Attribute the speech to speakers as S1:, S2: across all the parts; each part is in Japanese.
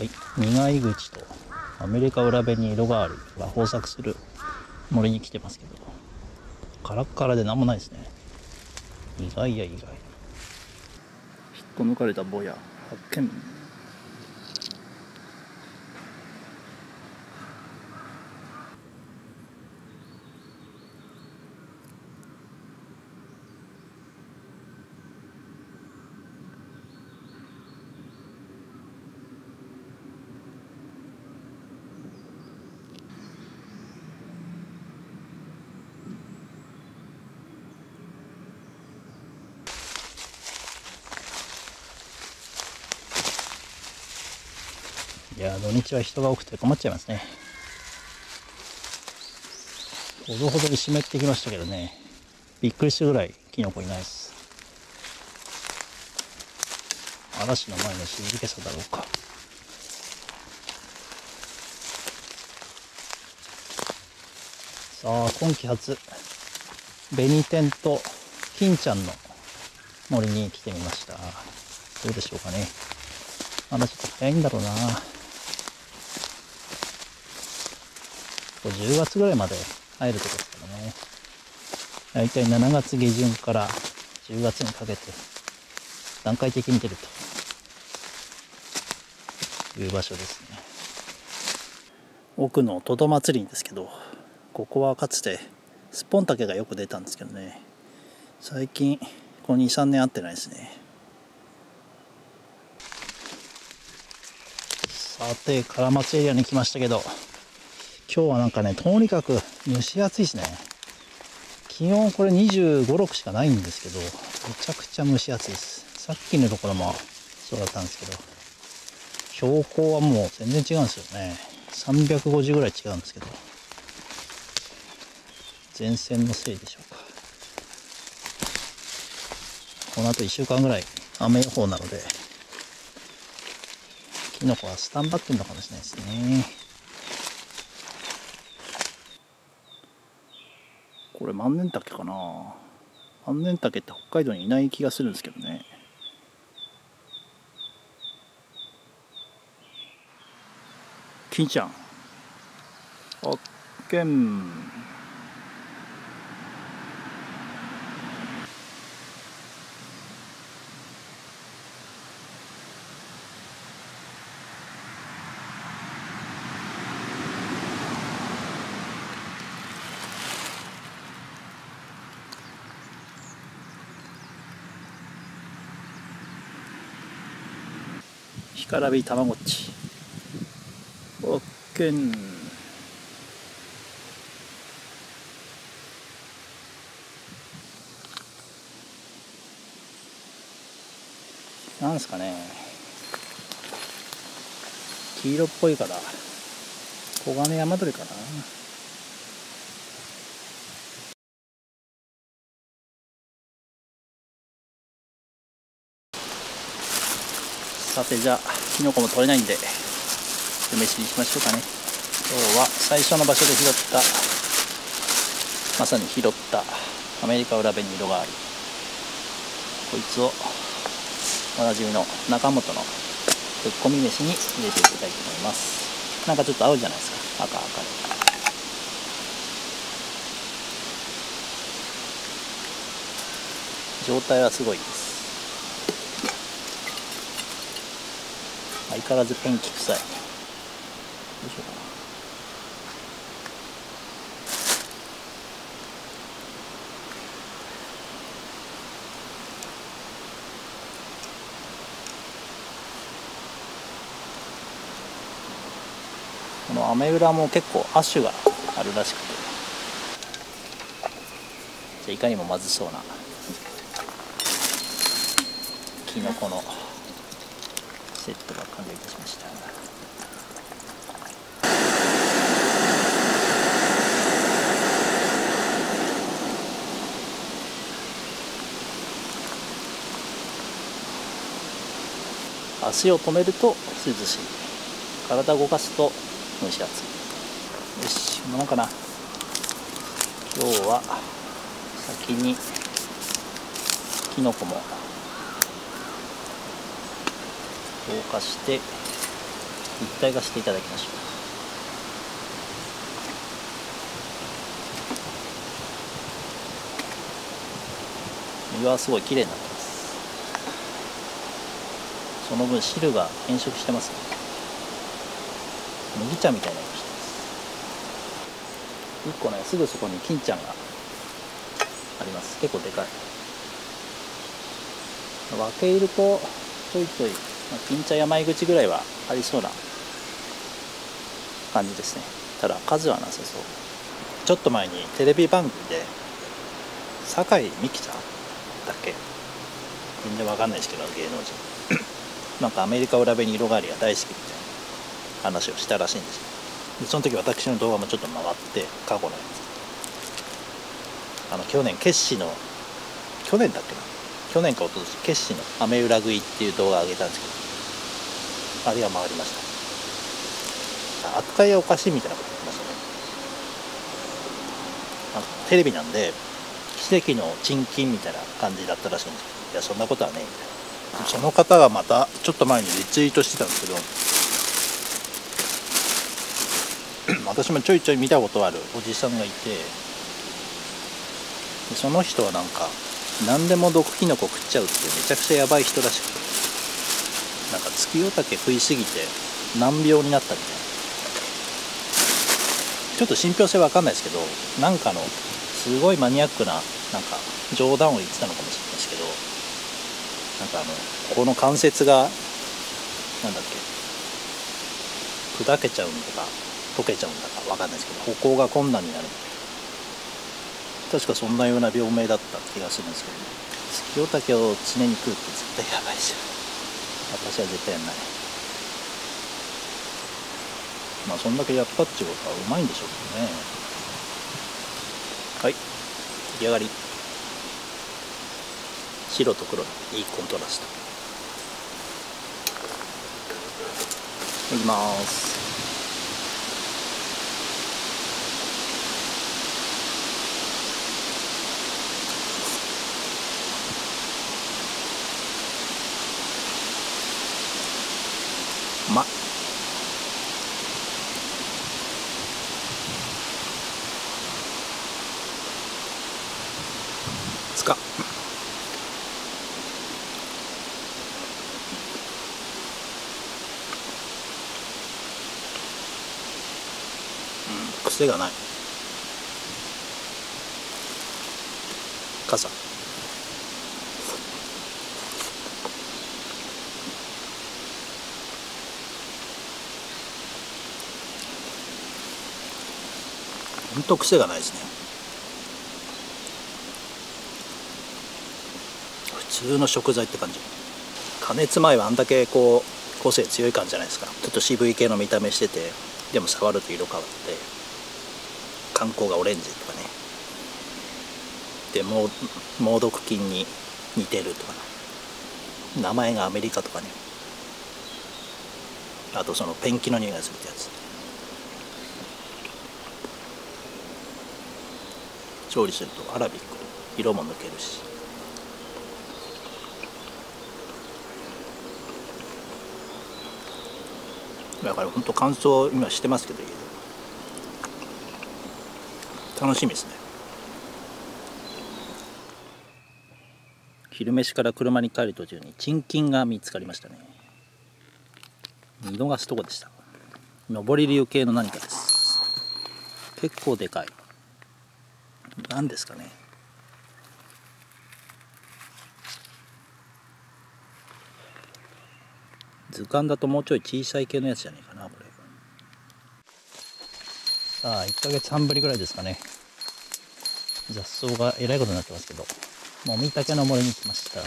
S1: はい。苦い口とアメリカ裏辺に色があるが豊作する森に来てますけど。カラッカラで何もないですね。意外や意外。引っこ抜かれた坊や発見。いや土日は人が多くて困っちゃいますね。ほどほどに湿ってきましたけどね。びっくりするぐらいキノコいないです。嵐の前の静けさだろうか。さあ今季初紅天と金ちゃんの森に来てみました。どうでしょうかね。まだちょっと早いんだろうな。10月ぐらいまで入るとこですからね。だいたい7月下旬から10月にかけて段階的に出るという場所ですね。奥のトド祭りですけど、ここはかつてスポンタケがよく出たんですけどね、最近この2、3年会ってないですね。さて、唐松エリアに来ましたけど、今日はなんかね、とにかく蒸し暑いですね。気温これ25、6しかないんですけど、めちゃくちゃ蒸し暑いです。さっきのところもそうだったんですけど、標高はもう全然違うんですよね。350ぐらい違うんですけど、前線のせいでしょうか。この後1週間ぐらい雨予報なので、キノコはスタンバってるのかもしれないですね。これ万年竹かな。万年竹って北海道にいない気がするんですけどね。金ちゃん。あっけんからびたまごっち。オッケーなんすかね。黄色っぽいから。黄金山鳥かな。さてじゃあ。キノコも取れないんで梅飯にしましょうかね。今日は最初の場所で拾ったまさに拾ったアメリカ裏紅色がありこいつをおなじみの中本のぶっこみ飯に入れていきたいと思います。なんかちょっと合うじゃないですか。赤赤で。状態はすごいです。相変わらずペンキ臭い。どうしようかなこのアメ裏も結構亜種があるらしくて。じゃいかにもまずそうな。キノコの。セットが完了いたしました。足を止めると涼しい体を動かすと蒸し暑いよしこんなもんかな。今日は先にきのこも投下して一体化していただきましょう。実はすごい綺麗になってます。その分汁が変色してますね。麦茶みたいになりました。1個ねすぐそこに金ちゃんがあります。結構でかい。分け入るとちょいちょい、まあ、金茶山口ぐらいはありそうな感じですね。ただ数はなさそう。ちょっと前にテレビ番組で酒井美紀ちゃんだっけ？みんなわかんないですけど芸能人。なんかアメリカ裏辺に色変わりが大好きみたいな話をしたらしいんですよ。でその時私の動画もちょっと回って過去のやつ。あの去年決死の去年だっけな？去年か一昨年決死の「雨裏食い」っていう動画を上げたんですけどあれは回りました。扱いはおかしいみたいなこと言ってましたね。あのテレビなんで奇跡の賃金みたいな感じだったらしいんです。けどいやそんなことはねみたいなその方がまたちょっと前にリツイートしてたんですけど。私もちょいちょい見たことあるおじさんがいて。その人はなんか何でも毒キノコ食っちゃうってめちゃくちゃやばい人らしくて。なんか月夜竹食いすぎて難病になったみたいな。ちょっと信憑性わかんないですけどなんかのすごいマニアックななんか冗談を言ってたのかもしれないですけどなんかあのここの関節がなんだっけ砕けちゃうんだか溶けちゃうんだかわかんないですけど歩行が困難になる。確かそんなような病名だった気がするんですけど、ね、月夜竹を常に食うって絶対やばいですよ私は絶対やんない。まあそんだけやったってことはうまいんでしょうけどね。はい。出来上がり。白と黒のいいコントラスト。いきます。癖がない。傘。ほんと癖がないですね。普通の食材って感じ。加熱前はあんだけこう個性強い感じじゃないですか。ちょっと渋い系の見た目しててでも触ると色変わって。観光がオレンジとかね。で猛猛毒菌に似てるとかね。名前がアメリカとかね。あとそのペンキの匂いがするってやつ。調理するとアラビック色も抜けるし。だから本当乾燥今してますけど家で。楽しみですね。昼飯から車に帰る途中にチンキンが見つかりましたね。見逃すとこでした。上り流系の何かです。結構でかい。何ですかね。図鑑だともうちょい小さい系のやつじゃないか。さあ1ヶ月半ぶりぐらいですかね。雑草がえらいことになってますけど。もみたけの森に来ました。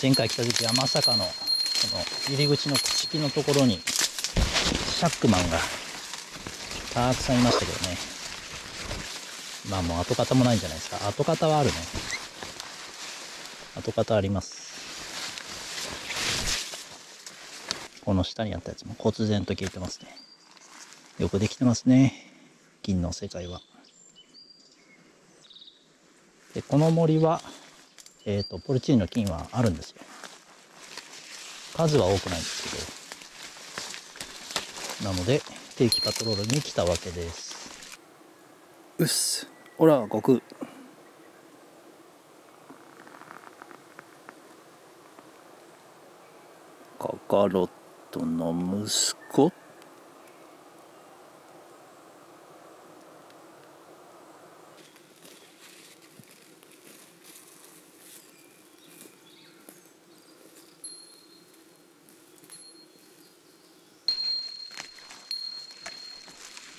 S1: 前回来た時はまさかのこの入り口の朽木のところにシャックマンがたくさんいましたけどね。まあもう跡形もないんじゃないですか。跡形はあるね。跡形あります。の下にあったやつも忽然と消えてますねよくできてますね銀の世界はでこの森はえっ、ー、と、ポルチーニの菌はあるんですよ。数は多くないんですけど。なので、定期パトロールに来たわけです。うっす。ほら、悟空。カカロットの息子？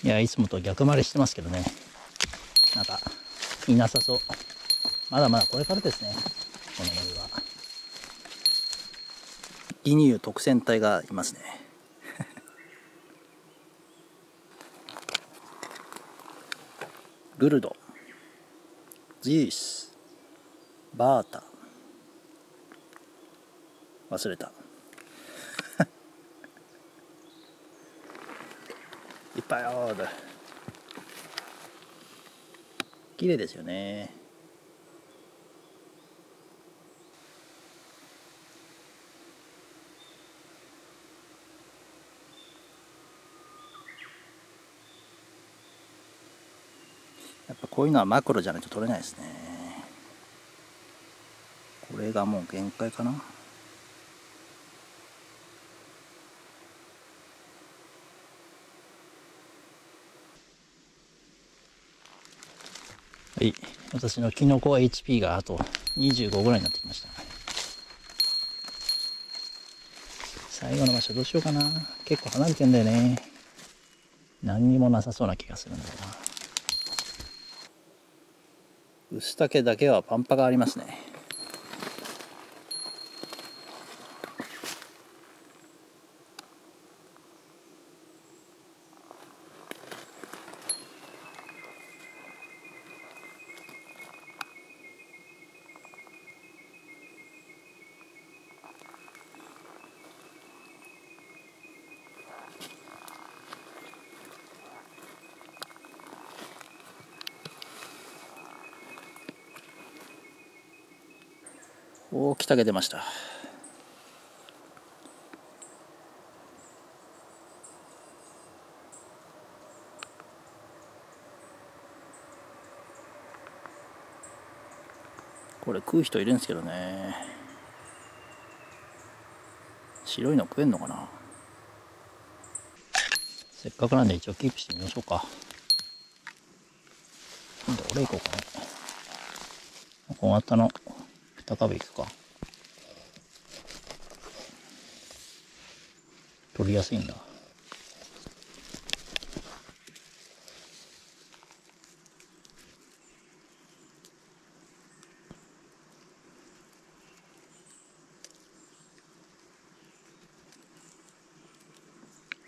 S1: いや、いつもと逆回りしてますけどね。なんか、いなさそう。まだまだこれからですね。この森は。ギニュー特選隊がいますね。グルド、ジース、バータ。忘れた。いっぱいある綺麗ですよねやっぱこういうのはマクロじゃないと撮れないですねこれがもう限界かなはい。私のキノコは HP があと25ぐらいになってきました。最後の場所どうしようかな。結構離れてんだよね。何にもなさそうな気がするんだよな。薄竹だけはパンパがありますね。お北毛出ました。これ食う人いるんですけどね。白いの食えんのかな。せっかくなんで一応キープしてみましょうか。今度俺行こうかな。小型の高部行くか。取りやすいんだ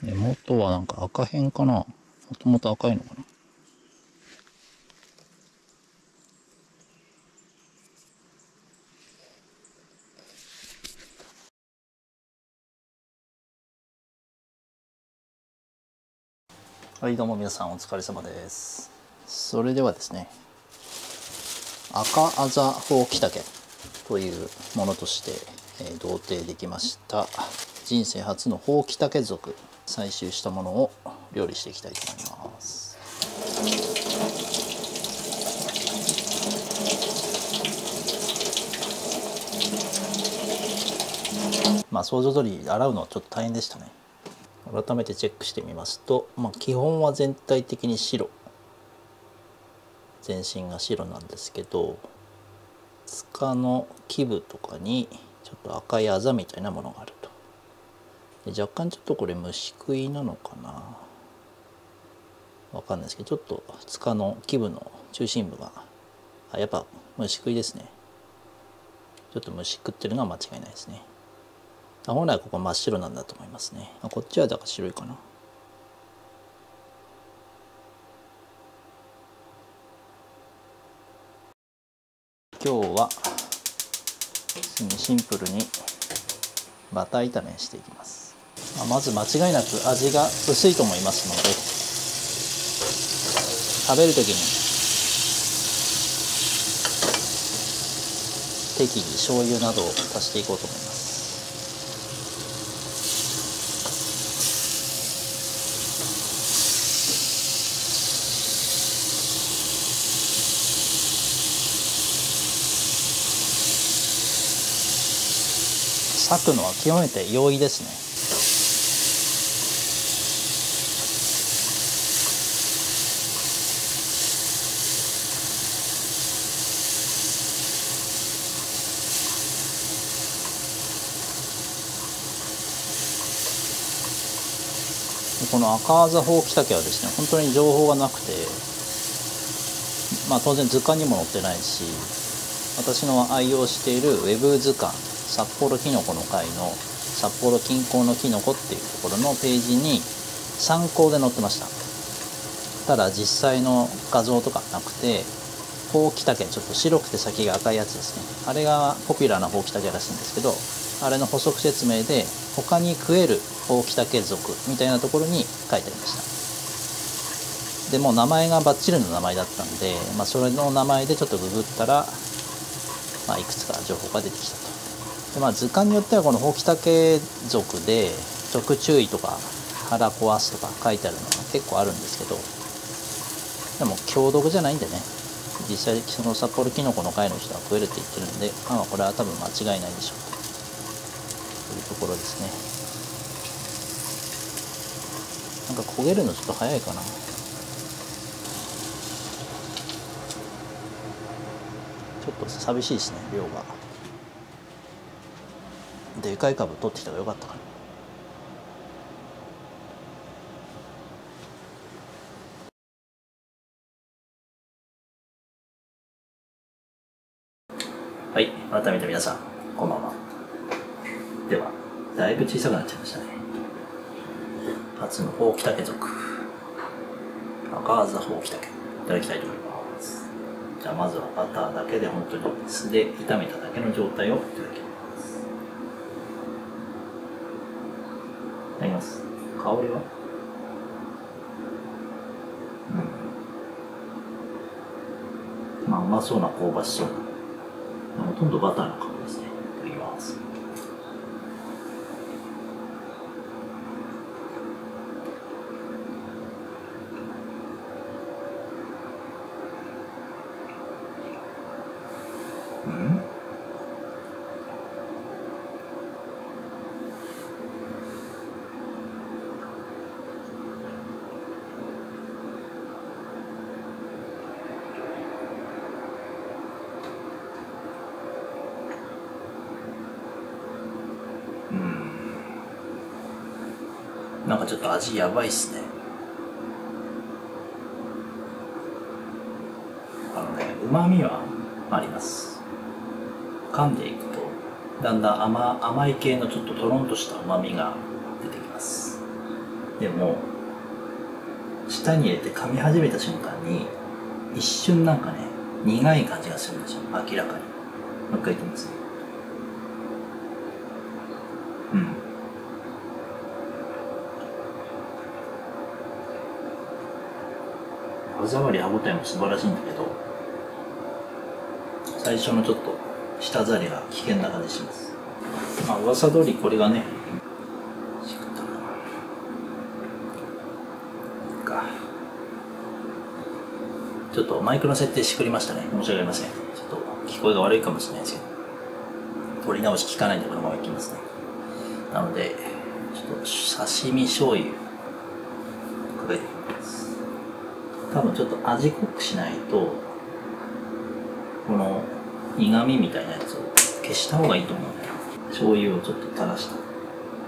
S1: 根元はなんか赤辺かな。もともと赤いのかな。はいどうも皆さんお疲れ様です。それではですね赤あざほうきたけというものとして、えー、同定できました人生初のほうきたけ族採集したものを料理していきたいと思います。まあ想像通り洗うのはちょっと大変でしたね。改めてチェックしてみますと、まあ、基本は全体的に白。全身が白なんですけど塚の基部とかにちょっと赤いあざみたいなものがあると。で若干ちょっとこれ虫食いなのかな。わかんないですけどちょっと塚の基部の中心部があやっぱ虫食いですね。ちょっと虫食ってるのは間違いないですね。本来ここ真っ白なんだと思いますね。こっちはだから白いかな。今日はシンプルにバター炒めしていきます。まず間違いなく味が薄いと思いますので食べる時に適宜醤油などを足していこうと思います。裂くのは極めて容易ですね。この赤あざほうきたけはですね本当に情報がなくてまあ当然図鑑にも載ってないし私の愛用しているウェブ図鑑札幌きのこの会の札幌近郊のきのこっていうところのページに参考で載ってました。ただ実際の画像とかなくてほうきたけちょっと白くて先が赤いやつですね。あれがポピュラーなほうきたけらしいんですけどあれの補足説明で他に食えるほうきたけ族みたいなところに書いてありました。でも名前がバッチリの名前だったんで、まあ、それの名前でちょっとググったら、まあ、いくつか情報が出てきたと。で、まあ、図鑑によってはこのほうきたけ族で食注意とか腹壊すとか書いてあるのが結構あるんですけどでも強毒じゃないんでね。実際その札幌きのこの会の人は食えるって言ってるんで、まあ、これは多分間違いないでしょう。というところですね。なんか焦げるのちょっと早いかな。ちょっと寂しいですね量が。でかい株取ってきた方がよかったかな。はい改めて皆さんこんばんは。ではだいぶ小さくなっちゃいましたね。初のほうきたけ族。赤あざほうきたけ。いただきたいと思います。じゃあまずはバターだけで本当に酢で炒めただけの状態をいただきますいただきます香りは？うん。まあうまそうな香ばしそう。ほとんどバターの香りですねいただきますうんなんかちょっと味やばいっすね。あのねうまみはあります。噛んでいくとだんだん甘甘い系のちょっととろんとしたうまみが出てきます。でも舌に入れて噛み始めた瞬間に一瞬なんかね苦い感じがするんですよ。明らかに。もう一回言ってみますね。うん。歯触り歯応えも素晴らしいんだけど最初のちょっと舌触りが危険な感じします。まあ噂通りこれがねちょっとマイクの設定しくりましたね。申し訳ありません。ちょっと聞こえが悪いかもしれないですけど。取り直し聞かないんでこのままいきますね。なのでちょっと刺身醤油。かけて多分ちょっと味濃くしないとこの苦味みたいなやつを消した方がいいと思うんだよ。醤油をちょっと垂らした。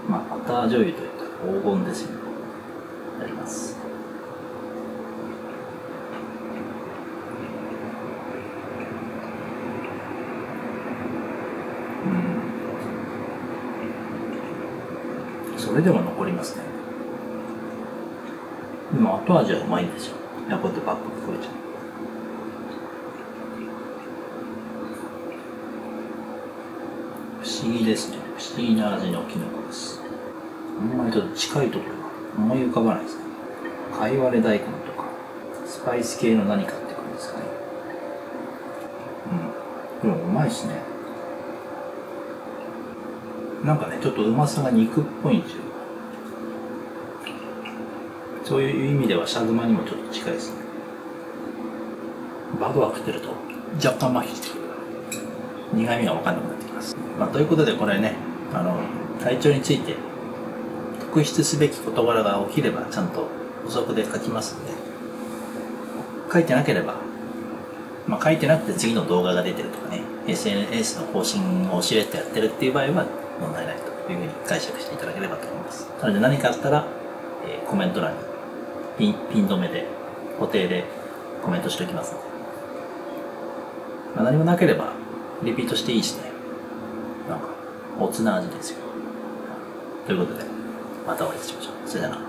S1: まあバター醤油といったら黄金ですよね。やります。うん。それでも残りますね。でも後味はうまいんですよ。いやこうやってパッと聞こえちゃう。不思議ですね。不思議な味のキノコです。あんまりちょっと近いところが思い浮かばないですね。かいわれ大根とかスパイス系の何かって感じですかね。うん。でもうまいですね。なんかねちょっとうまさが肉っぽいんですよ。そういう意味ではシャグマにもちょっと近いですね。バグは食ってると。若干麻痺してくる苦味が分かんなくなってきます、まあ、ということでこれねあの体調について特筆すべき事柄が起きればちゃんと補足で書きますんで書いてなければまあ書いてなくて次の動画が出てるとかね SNS の更新をしれっとやってるっていう場合は問題ないというふうに解釈していただければと思います。なので何かあったら、えーコメント欄にピンピン止めで固定でコメントしておきます。ので、まあ、何もなければリピートしていいしね。なんかおつな味ですよ。ということでまたお会いしましょう。それでは